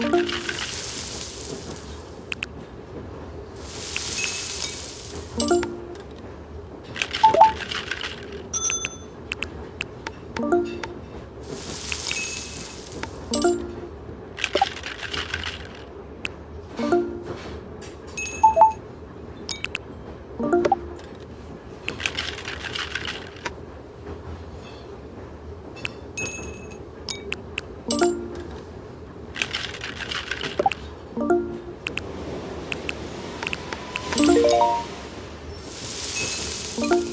you you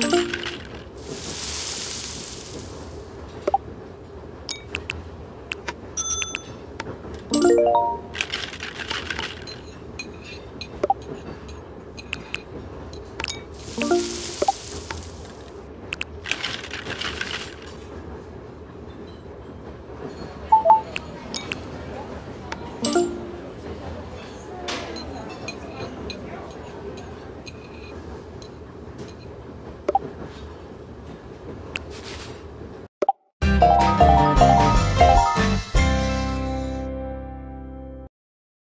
you